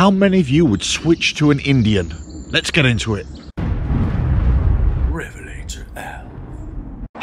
How many of you would switch to an Indian? Let's get into it.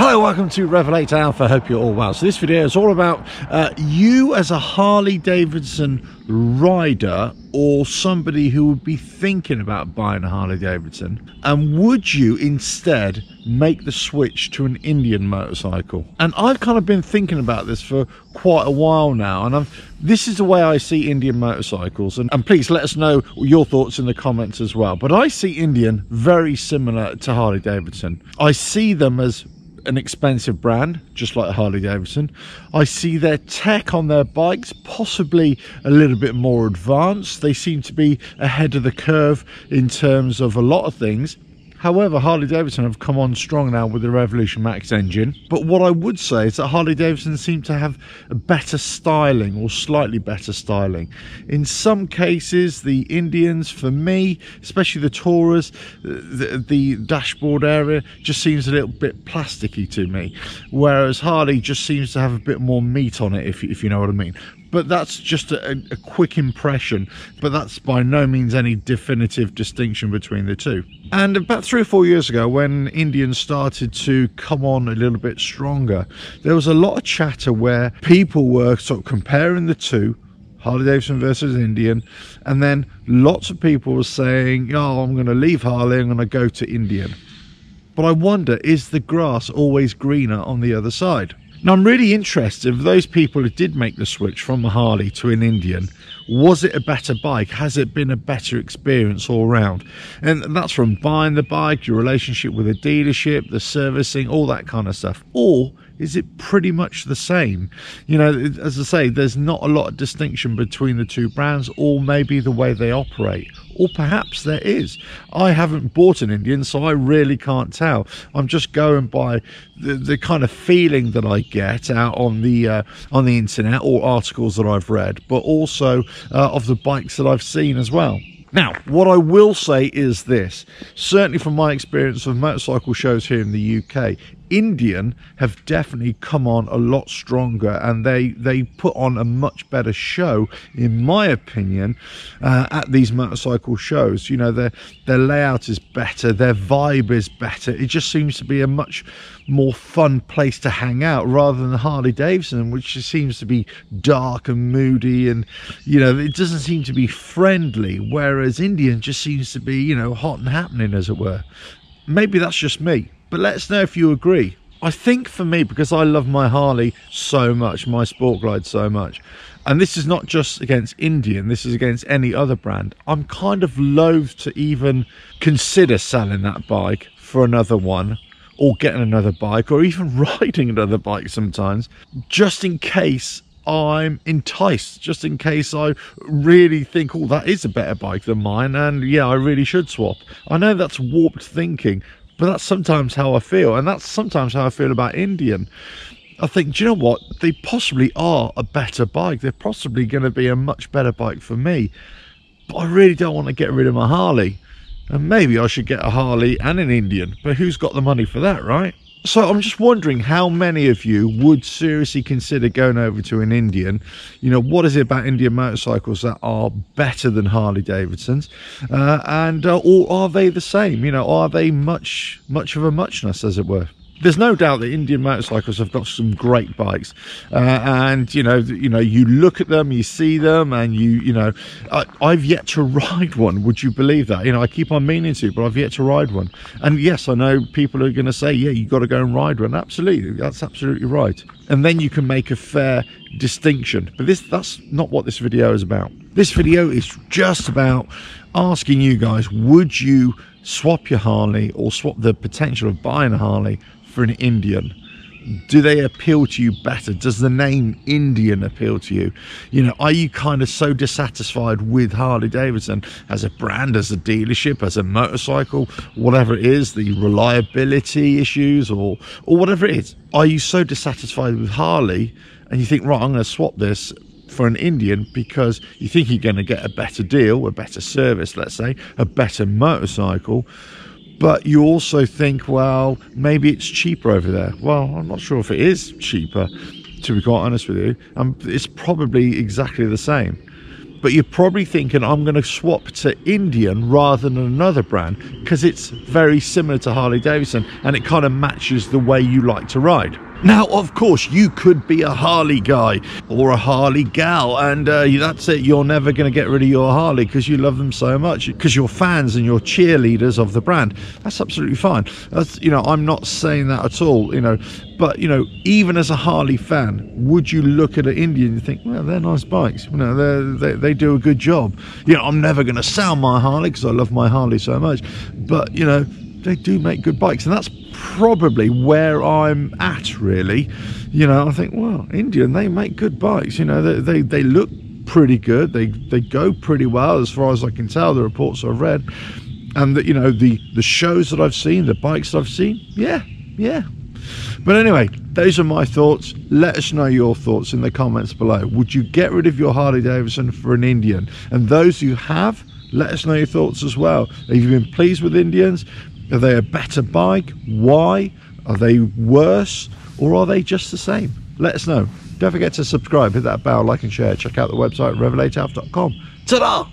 Hello, welcome to RevelatorAlf. Hope you're all well. So this video is all about uh, you as a Harley Davidson rider or somebody who would be thinking about buying a Harley Davidson, and would you instead make the switch to an Indian motorcycle? And I've kind of been thinking about this for quite a while now, and I'm, this is the way I see Indian motorcycles. And, and please let us know your thoughts in the comments as well. But I see Indian very similar to Harley Davidson. I see them as an expensive brand, just like Harley Davidson. I see their tech on their bikes possibly a little bit more advanced. They seem to be ahead of the curve in terms of a lot of things. However, Harley Davidson have come on strong now with the Revolution Max engine. But what I would say is that Harley Davidson seem to have a better styling or slightly better styling. In some cases, the Indians, for me, especially the Taurus, the, the dashboard area just seems a little bit plasticky to me. Whereas Harley just seems to have a bit more meat on it, if, if you know what I mean but that's just a, a, quick impression but that's by no means any definitive distinction between the two and about three or four years ago when indians started to come on a little bit stronger there was a lot of chatter where people were sort of comparing the two Harley Davidson versus Indian, and then lots of people were saying, "Oh, I'm going to leave Harley. I'm going to go to Indian." But I wonder, is the grass always greener on the other side? Now, I'm really interested of those people who did make the switch from a Harley to an Indian, was it a better bike? Has it been a better experience all round? And that's from buying the bike, your relationship with the dealership, the servicing, all that kind of stuff. Or is it pretty much the same? You know, as I say, there's not a lot of distinction between the two brands, or maybe the way they operate, or perhaps there is. I haven't bought an Indian, so I really can't tell. I'm just going by the, the kind of feeling that I get out on the uh, on the internet or articles that I've read, but also uh, of the bikes that I've seen as well. Now, what I will say is this certainly from my experience of motorcycle shows here in the UK, Indian have definitely come on a lot stronger and they they put on a much better show in my opinion uh, at these motorcycle shows. You know their their layout is better their vibe is better. It just seems to be a much more fun place to hang out rather than Harley Davidson which seems to be dark and moody and you know it doesn't seem to be friendly whereas Indian just seems to be you know hot and happening as it were. Maybe that's just me but let us know if you agree. I think for me, because I love my Harley so much, my Sport Glide so much, and this is not just against Indian, this is against any other brand, I'm kind of loath to even consider selling that bike for another one or getting another bike or even riding another bike sometimes, just in case I'm enticed, just in case I really think, oh, that is a better bike than mine, and yeah, I really should swap. I know that's warped thinking, but that's sometimes how I feel, and that's sometimes how I feel about Indian. I think, do you know what? They possibly are a better bike. They're possibly going to be a much better bike for me. But I really don't want to get rid of my Harley. And maybe I should get a Harley and an Indian. But who's got the money for that, right? So I'm just wondering how many of you would seriously consider going over to an Indian. You know, what is it about Indian motorcycles that are better than Harley Davidsons? Uh, and uh, or are they the same? You know, are they much much of a muchness, as it were? There's no doubt that Indian motorcycles have got some great bikes, uh, and you know, you know, you look at them, you see them, and you, you know, I, I've yet to ride one. Would you believe that? You know, I keep on meaning to, but I've yet to ride one. And yes, I know people are going to say, yeah, you got to go and ride one. Absolutely, that's absolutely right. And then you can make a fair distinction. But this, that's not what this video is about. This video is just about asking you guys, would you swap your Harley or swap the potential of buying a Harley for an Indian? Do they appeal to you better? Does the name Indian appeal to you? You know, are you kind of so dissatisfied with Harley Davidson as a brand, as a dealership, as a motorcycle, whatever it is, the reliability issues or or whatever it is? Are you so dissatisfied with Harley and you think, right, I'm going to swap this for an Indian because you think you're going to get a better deal, a better service, let's say, a better motorcycle but you also think, well, maybe it's cheaper over there. Well, I'm not sure if it is cheaper, to be quite honest with you. Um, it's probably exactly the same. but you're probably thinking I'm going to swap to Indian rather than another brand because it's very similar to Harley Davidson and it kind of matches the way you like to ride. Now, of course, you could be a Harley guy or a Harley gal, and uh, that's it. You're never going to get rid of your Harley because you love them so much, because you're fans and you're cheerleaders of the brand. That's absolutely fine. That's, you know, I'm not saying that at all, you know, but, you know, even as a Harley fan, would you look at an Indian and think, well, they're nice bikes, you know, they they do a good job. You know, I'm never going to sell my Harley because I love my Harley so much, but, you know, they do make good bikes, and that's probably where I'm at. Really, you know, I think, well, Indian they make good bikes. You know, they they, they look pretty good. They they go pretty well as far as I can tell. The reports I've read, and that you know the the shows that I've seen, the bikes I've seen, yeah, yeah. But anyway, those are my thoughts. Let us know your thoughts in the comments below. Would you get rid of your Harley Davidson for an Indian? And those who have, let us know your thoughts as well. Have you been pleased with Indians? Are they a better bike? Why? Are they worse? Or are they just the same? Let us know. Don't forget to subscribe, hit that bell, like and share. Check out the website, revelatoralf.com. Ta-da!